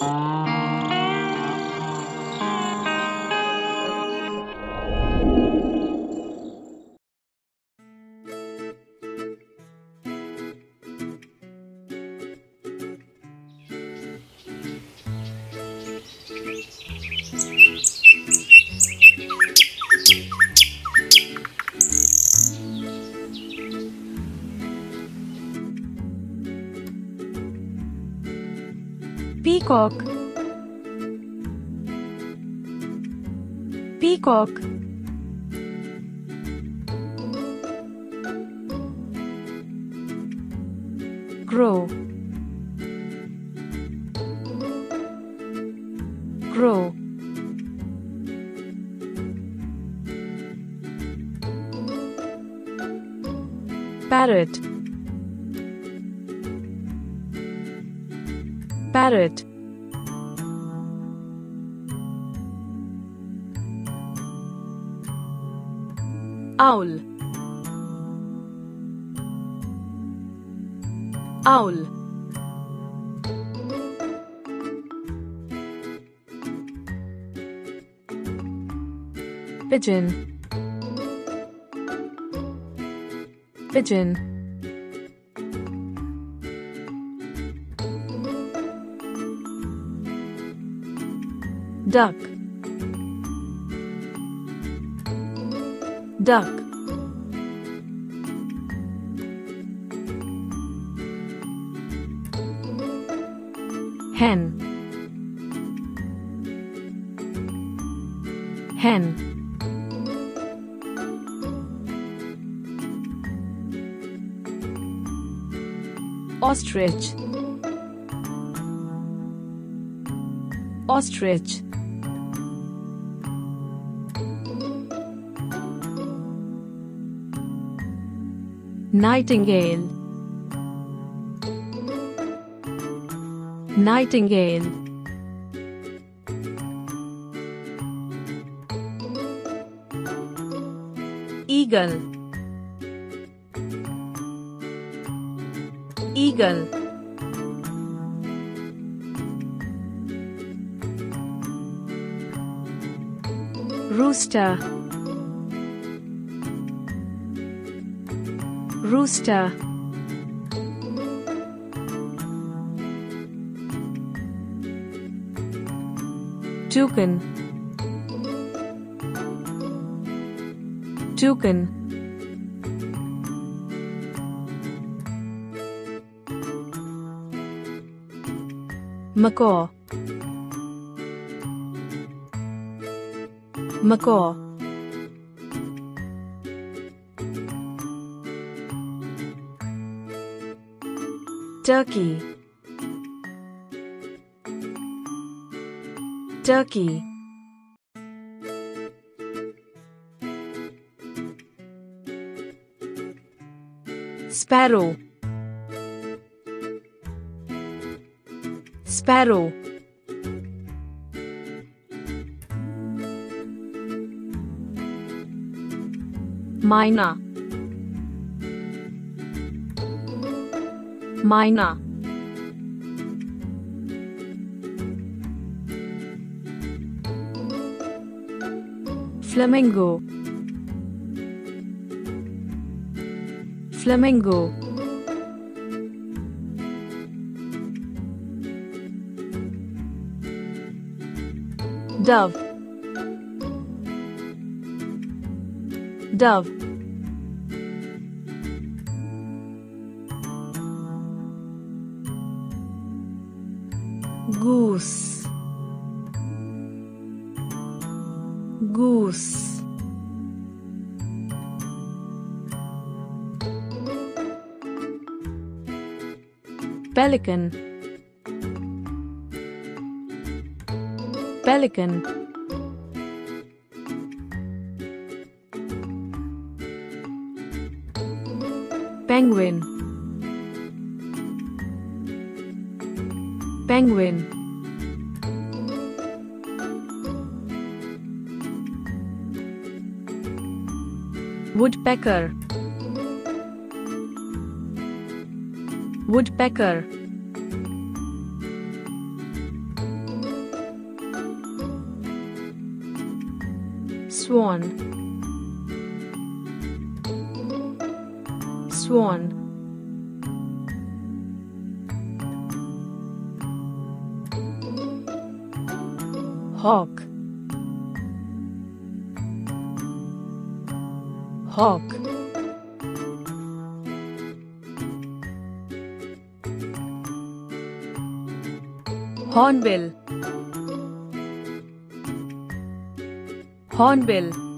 Música peacock. Peacock. Crow crow parrot parrot. Owl. Owl. Pigeon. Pigeon duck. Duck. Hen. Hen. Ostrich. Ostrich nightingale. Nightingale. Eagle. Eagle. Rooster rooster. Toucan. Toucan. Macaw. Macaw turkey. Turkey. Sparrow. Sparrow. Myna myna flamingo. Flamingo. Dove. Dove goose goose pelican. Pelican. Penguin Penguin. Woodpecker. Woodpecker. Swan. Swan. Hawk. Hawk. Hornbill. Hornbill.